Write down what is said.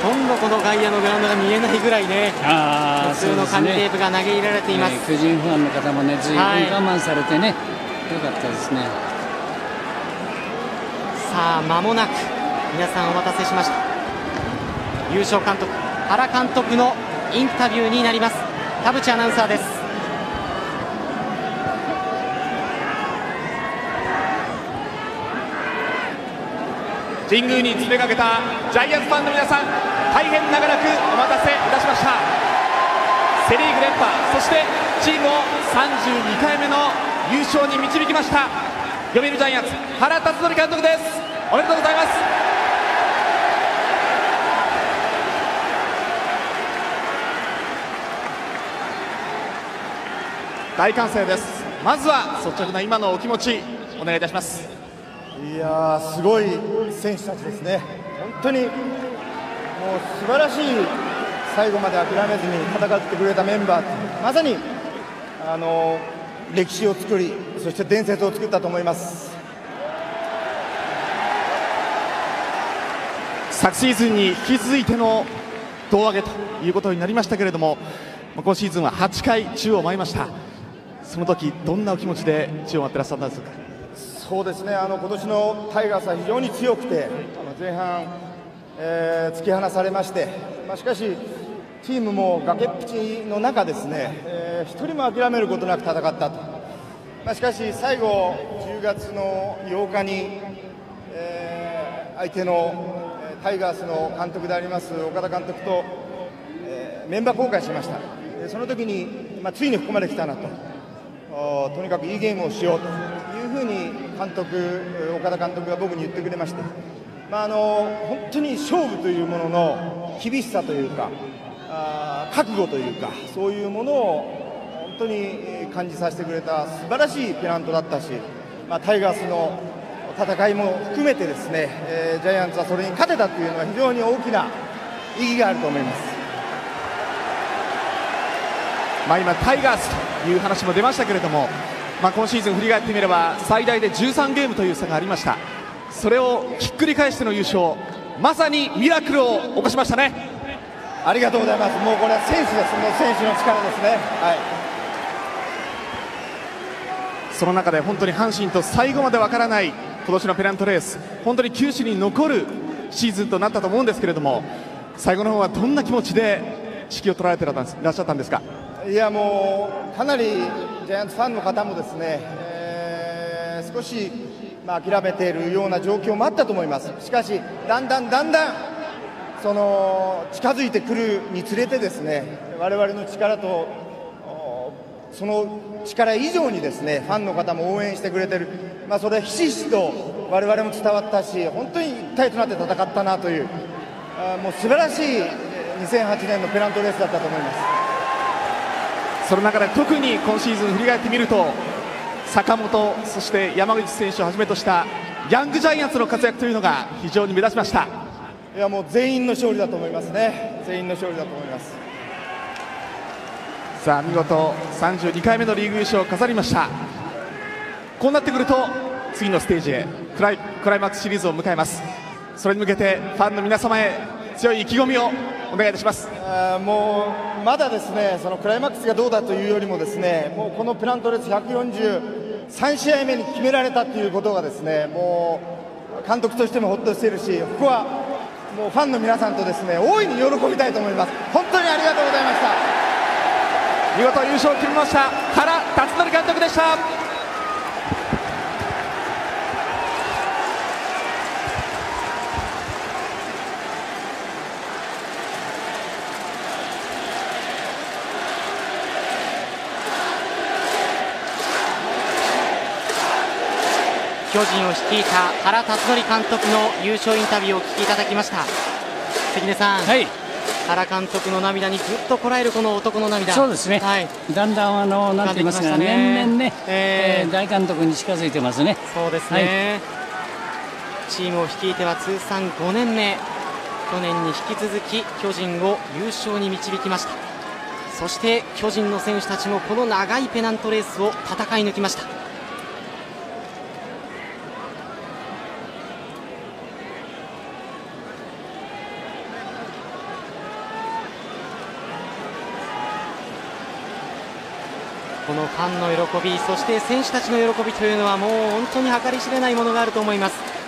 とんどこの外野のグラウンドが見えないぐらいねあ普通の紙テープが投げ入れられています、えー巨人ファンの方もねずいぶんはい。我慢されてね、よかったですね。さあ間もなく皆さんお待たせしました。優勝監督原監督のインタビューになります。田淵アナウンサーです神宮に詰めかけたジャイアンツファンの皆さん大変長らくお待たせいたしました。セ・リーグ連覇そしてチームを32回目の優勝に導きました。読売ジャイアンツ原辰徳監督です。おめでとうございます。大歓声です。まずは率直な今のお気持ちお願いいたします。いやーすごい選手たちですね、本当にもう素晴らしい最後まで諦めずに戦ってくれたメンバー、まさにあの歴史を作り、そして伝説を作ったと思います。昨シーズンに引き続いての胴上げということになりましたけれども今シーズンは8回宙を舞いました。その時どんなお気持ちで宙を舞ってらっしゃったんですか？そうですね、あの今年のタイガースは非常に強くて、あの前半、えー突き放されまして、まあ、しかし、チームも崖っぷちの中ですね、えー一人も諦めることなく戦ったと、まあ、しかし最後、10月の8日に、えー相手のタイガースの監督であります岡田監督と、えーメンバー交換しました、その時に、まあ、ついにここまで来たなと。とにかくいいゲームをしようと。監督岡田監督が僕に言ってくれまして、まあ、あの本当に勝負というものの厳しさというかあ覚悟というかそういうものを本当に感じさせてくれた素晴らしいペナントだったし、まあ、タイガースの戦いも含めてですね、えージャイアンツはそれに勝てたというのは非常に大きな意義があると思います。まあ、今、タイガースという話も出ましたけれども、まあ、今シーズン振り返ってみれば最大で13ゲームという差がありましたそれをひっくり返しての優勝まさにミラクルを起こしましたねありがとうございます。もうこれは選手です。もう選手の力ですね。はい。その中で本当に阪神と最後までわからない今年のペナントレース本当に球史に残るシーズンとなったと思うんですけれども最後の方はどんな気持ちで指揮を取られてらっしゃったんですか？いやもうかなりジャイアンツファンの方もですね、えー少し、まあ、諦めているような状況もあったと思います。しかしだんだんだんだんその近づいてくるにつれてですね我々の力とその力以上にですねファンの方も応援してくれてる、まあ、それはひしひしと我々も伝わったし本当に一体となって戦ったなというあもう素晴らしい2008年のペナントレースだったと思います。その中で特に今シーズン振り返ってみると坂本そして山口選手をはじめとしたヤングジャイアンツの活躍というのが非常に目立ちました。いやもう全員の勝利だと思いますね、全員の勝利だと思います。さあ見事32回目のリーグ優勝を飾りました。こうなってくると次のステージへクライクライマックスシリーズを迎えます。それに向けてファンの皆様へ強い意気込みをお願いいたします。もうまだですねそのクライマックスがどうだというよりもですねもうこのペナントレース143試合目に決められたということがですねもう監督としてもほっとしているしここはもうファンの皆さんとですね大いに喜びたいと思います。本当にありがとうございました。見事優勝を決めました原辰徳監督でした巨人を率いた原辰徳監督の優勝インタビューをお聞きいただきました。関根さん、はい。原監督の涙にぐっとこらえるこの男の涙。そうですね、はい、だんだんあのなんて言いますか、ね。年々ね、えー。えー大監督に近づいてますね。そうですね、チームを率いては通算5年目。去年に引き続き巨人を優勝に導きました。そして巨人の選手たちもこの長いペナントレースを戦い抜きましたこのファンの喜びそして選手たちの喜びというのはもう本当に計り知れないものがあると思います。